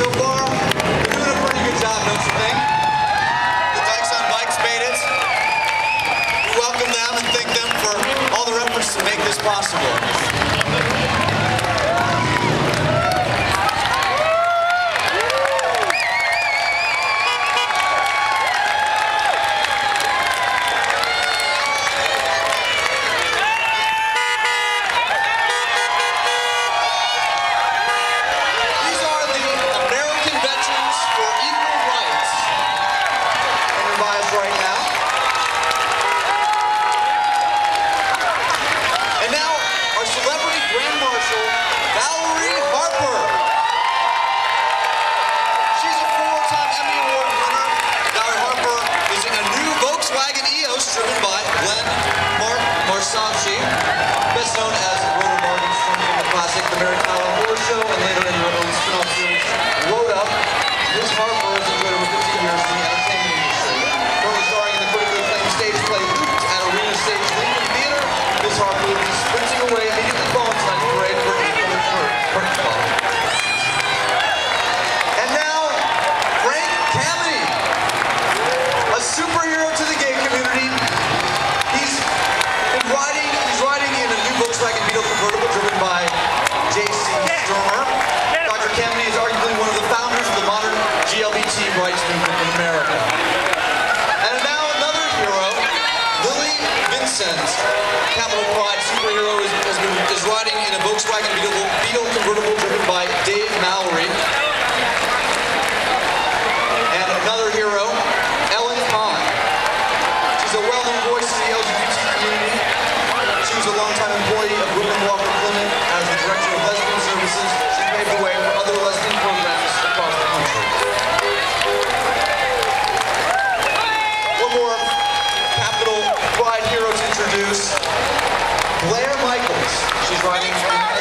so far, they're doing a pretty good job, don't you think? The Dykes on Bikes made it. We welcome them and thank them for all their efforts to make this possible. by us right now. And now, our celebrity Grand Marshal, Valerie Harper. She's a four-time Emmy Award winner. Valerie Harper is in a new Volkswagen Eos driven by Glenn Mark Marsanchi, best known as And now, Frank Kameny, a superhero to the gay community. Riding, he's riding in a new Volkswagen Beetle convertible driven by J.C. Sturmer. Dr. Kameny is arguably one of the founders of the modern GLBT rights movement in America. And now another hero, Capital Pride superhero, is, is, is riding in a Volkswagen joining me.